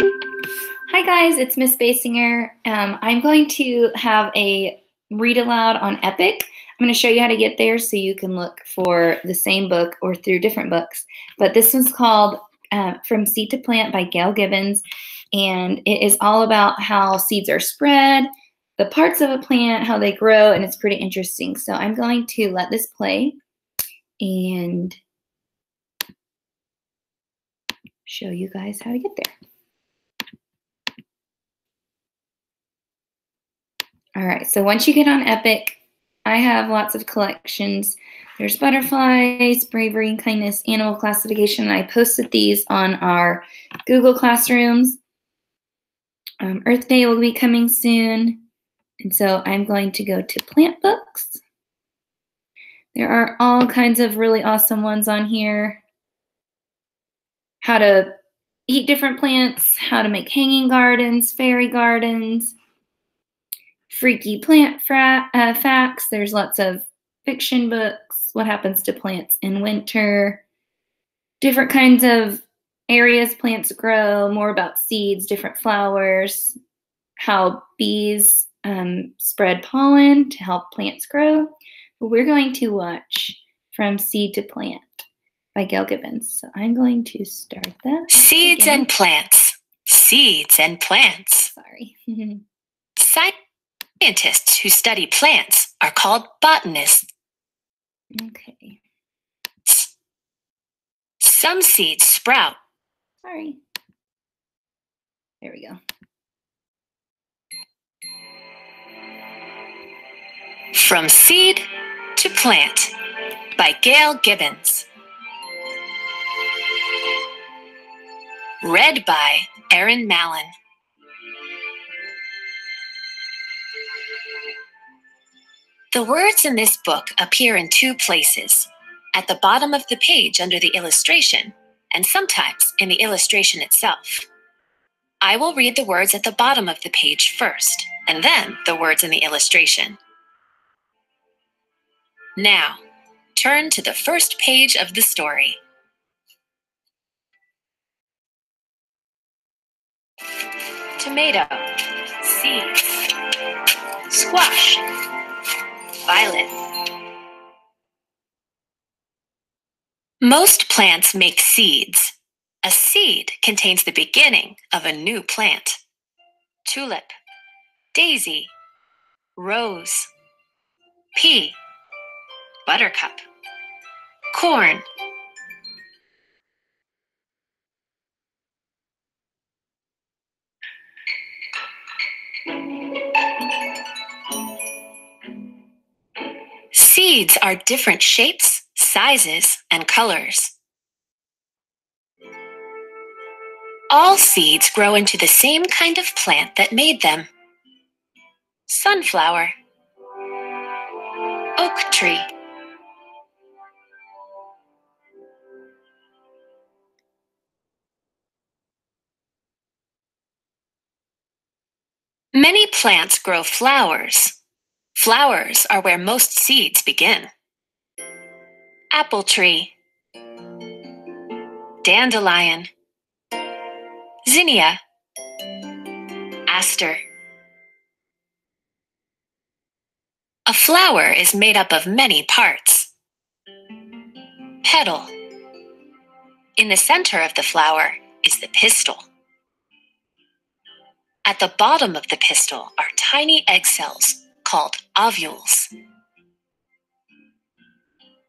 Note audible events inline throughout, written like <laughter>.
Hi guys, it's Miss Basinger. Um, I'm going to have a read aloud on Epic. I'm going to show you how to get there so you can look for the same book or through different books. But this one's called uh, From Seed to Plant by Gail Gibbons, and it is all about how seeds are spread, the parts of a plant, how they grow, and it's pretty interesting. So I'm going to let this play and show you guys how to get there. All right, so once you get on Epic, I have lots of collections. There's butterflies, bravery and kindness, animal classification. I posted these on our Google Classrooms. Um, Earth Day will be coming soon. And so I'm going to go to plant books. There are all kinds of really awesome ones on here. How to eat different plants, how to make hanging gardens, fairy gardens, freaky plant fra- uh, facts. There's lots of fiction books. What happens to plants in winter? Different kinds of areas plants grow, more about seeds, different flowers, how bees um, spread pollen to help plants grow. But we're going to watch From Seed to Plant by Gail Gibbons. So I'm going to start that. Seeds again. and plants. Seeds and plants. Sorry. <laughs> Side Scientists who study plants are called botanists. Okay. Some seeds sprout. Sorry. There we go. From Seed to Plant by Gail Gibbons. Read by Erin Mallon. The words in this book appear in two places at the bottom of the page under the illustration, and sometimes in the illustration itself. I will read the words at the bottom of the page first, and then the words in the illustration. Now, turn to the first page of the story. Tomato, seeds, squash, violet. Most plants make seeds. A seed contains the beginning of a new plant. Tulip, daisy, rose, pea, buttercup, corn, Seeds are different shapes, sizes, and colors. All seeds grow into the same kind of plant that made them. Sunflower, oak tree, Many plants grow flowers. Flowers are where most seeds begin. Apple tree, dandelion, zinnia, aster. A flower is made up of many parts. Petal. In the center of the flower is the pistil. At the bottom of the pistil are tiny egg cells called ovules.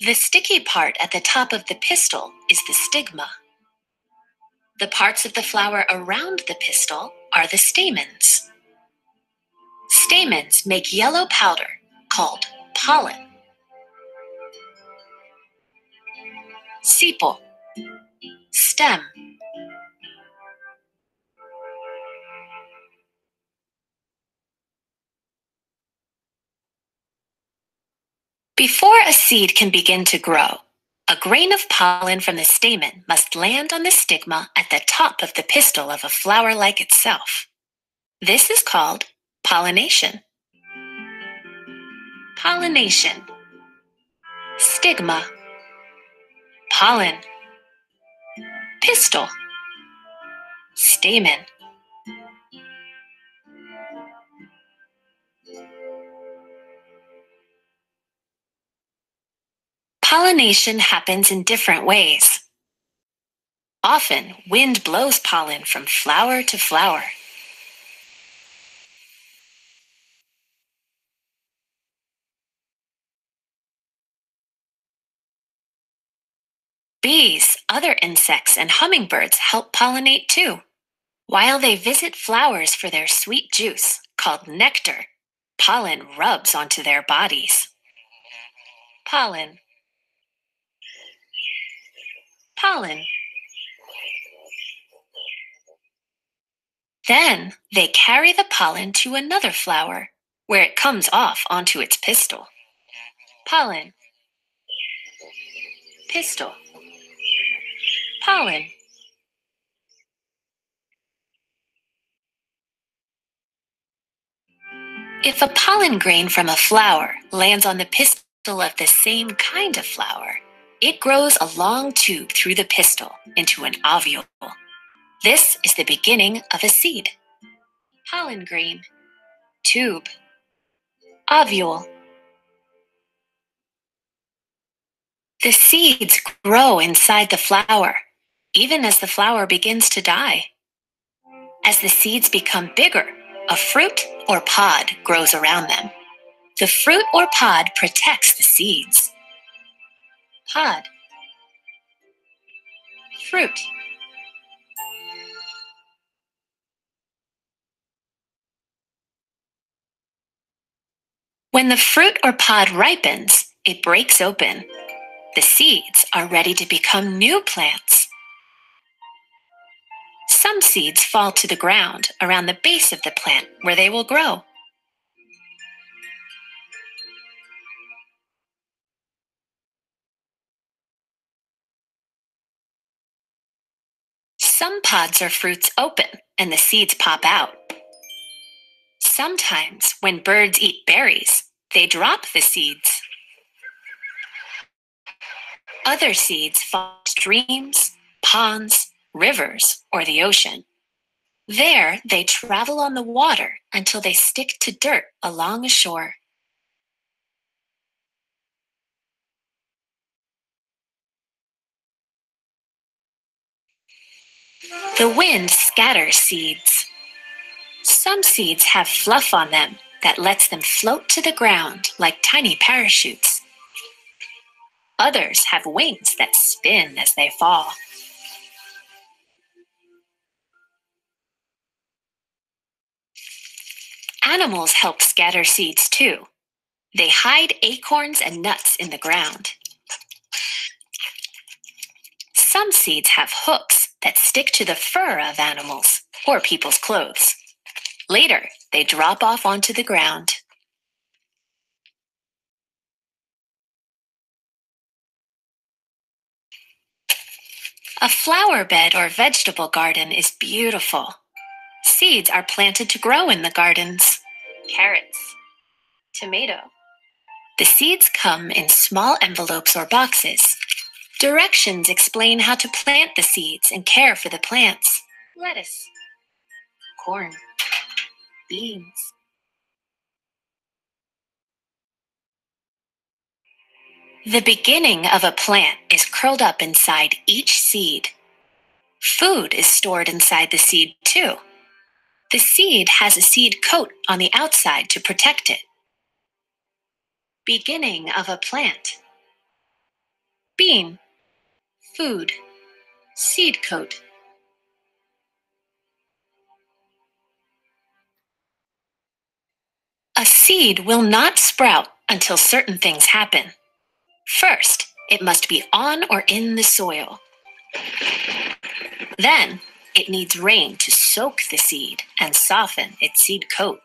The sticky part at the top of the pistil is the stigma. The parts of the flower around the pistil are the stamens. Stamens make yellow powder called pollen. Sepal, stem, Before a seed can begin to grow, a grain of pollen from the stamen must land on the stigma at the top of the pistil of a flower like itself. This is called pollination. Pollination. Stigma. Pollen. Pistil. stamen. Pollination happens in different ways. Often, wind blows pollen from flower to flower. Bees, other insects, and hummingbirds help pollinate too. While they visit flowers for their sweet juice, called nectar, pollen rubs onto their bodies. Pollen. Pollen. Then they carry the pollen to another flower, where it comes off onto its pistil. Pollen. Pistil. Pollen. If a pollen grain from a flower lands on the pistil of the same kind of flower, it grows a long tube through the pistil into an ovule. This is the beginning of a seed. Pollen grain, tube, ovule. The seeds grow inside the flower even as the flower begins to die. As the seeds become bigger, a fruit or pod grows around them. The fruit or pod protects the seeds. Pod. Fruit. When the fruit or pod ripens, it breaks open. The seeds are ready to become new plants. Some seeds fall to the ground around the base of the plant where they will grow. Some pods or fruits open and the seeds pop out. Sometimes, when birds eat berries, they drop the seeds. Other seeds fall streams, ponds, rivers, or the ocean. There, they travel on the water until they stick to dirt along a shore. The wind scatters seeds. Some seeds have fluff on them that lets them float to the ground like tiny parachutes. Others have wings that spin as they fall. Animals help scatter seeds too. They hide acorns and nuts in the ground. Some seeds have hooks that stick to the fur of animals or people's clothes. Later, they drop off onto the ground. A flower bed or vegetable garden is beautiful. Seeds are planted to grow in the gardens. Carrots, tomato. The seeds come in small envelopes or boxes. Directions explain how to plant the seeds and care for the plants. Lettuce, corn, beans. The beginning of a plant is curled up inside each seed. Food is stored inside the seed too. The seed has a seed coat on the outside to protect it. Beginning of a plant. Bean. Food. Seed coat. A seed will not sprout until certain things happen. First, it must be on or in the soil. Then, it needs rain to soak the seed and soften its seed coat.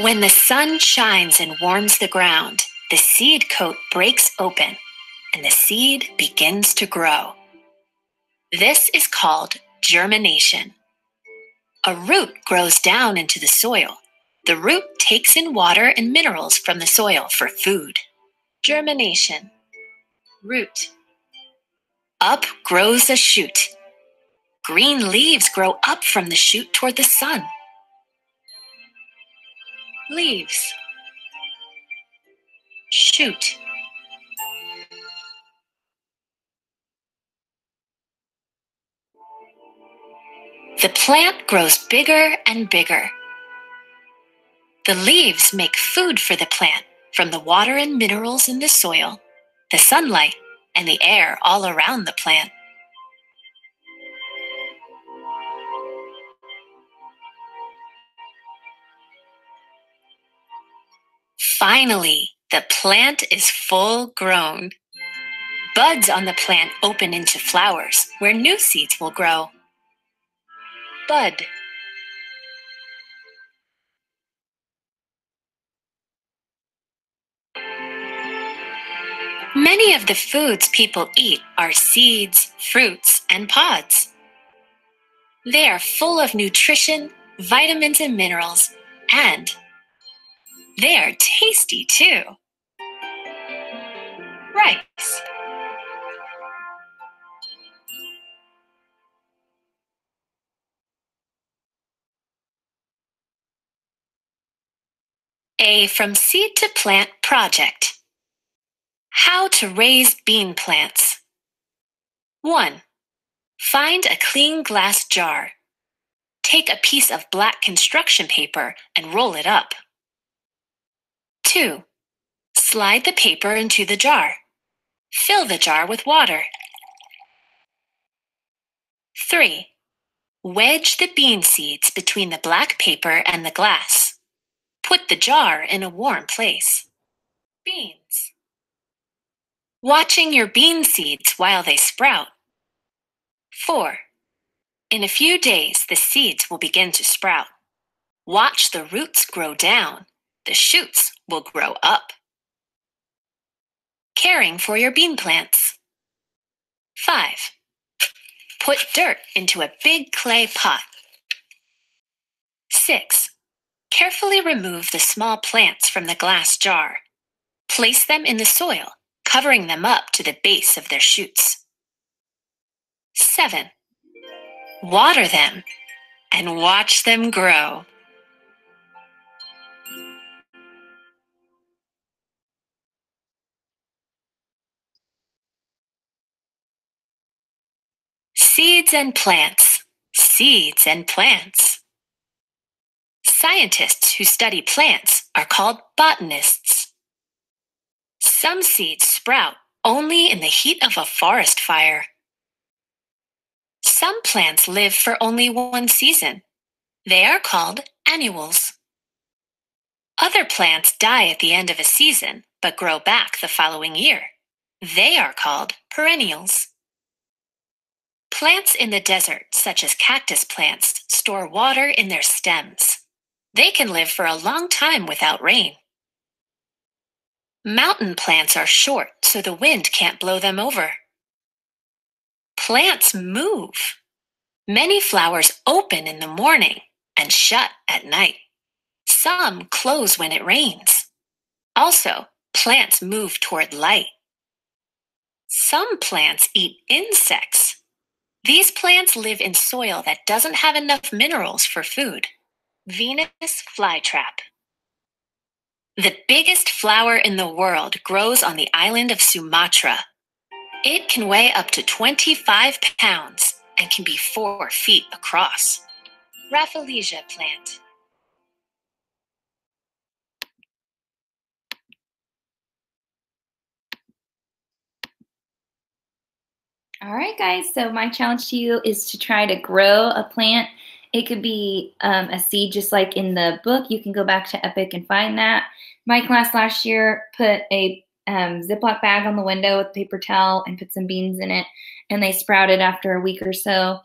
When the sun shines and warms the ground, the seed coat breaks open and the seed begins to grow. This is called germination. A root grows down into the soil The root takes in water and minerals from the soil for food. Germination. Root. Up grows a shoot. Green leaves grow up from the shoot toward the sun. Leaves. Shoot. The plant grows bigger and bigger. The leaves make food for the plant from the water and minerals in the soil, the sunlight, and the air all around the plant. Finally, the plant is full grown. Buds on the plant open into flowers where new seeds will grow. Bud. Many of the foods people eat are seeds, fruits, and pods. They are full of nutrition, vitamins, and minerals, and they are tasty too. Rice. A From Seed to Plant project. How to raise bean plants. 1. Find a clean glass jar. Take a piece of black construction paper and roll it up. 2. Slide the paper into the jar. Fill the jar with water. 3. Wedge the bean seeds between the black paper and the glass. Put the jar in a warm place. Beans. Watching your bean seeds while they sprout. 4. In a few days, the seeds will begin to sprout. Watch the roots grow down. The shoots will grow up. Caring for your bean plants. 5. Put dirt into a big clay pot. 6. Carefully remove the small plants from the glass jar. Place them in the soil, covering them up to the base of their shoots. 7. Water them and watch them grow. Seeds and plants. Seeds and plants. Scientists who study plants are called botanists. Some seeds sprout only in the heat of a forest fire. Some plants live for only one season. They are called annuals. Other plants die at the end of a season but grow back the following year. They are called perennials. Plants in the desert, such as cactus plants, store water in their stems. They can live for a long time without rain. Mountain plants are short, so the wind can't blow them over. Plants move. Many flowers open in the morning and shut at night. Some close when it rains. Also, plants move toward light. Some plants eat insects these plants live in soil that doesn't have enough minerals for food. Venus flytrap. The biggest flower in the world grows on the island of Sumatra. It can weigh up to 25 pounds and can be 4 feet across. Rafflesia plant. All right, guys. So my challenge to you is to try to grow a plant. It could be um, a seed, just like in the book. You can go back to Epic and find that. My class last year put a um, Ziploc bag on the window with paper towel and put some beans in it, and they sprouted after a week or so.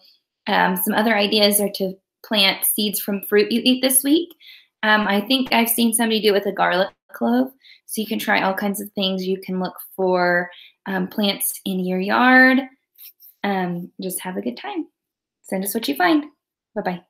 Um, some other ideas are to plant seeds from fruit you eat this week. Um, I think I've seen somebody do it with a garlic clove. So you can try all kinds of things. You can look for um, plants in your yard. Um, just have a good time. Send us what you find. Bye bye.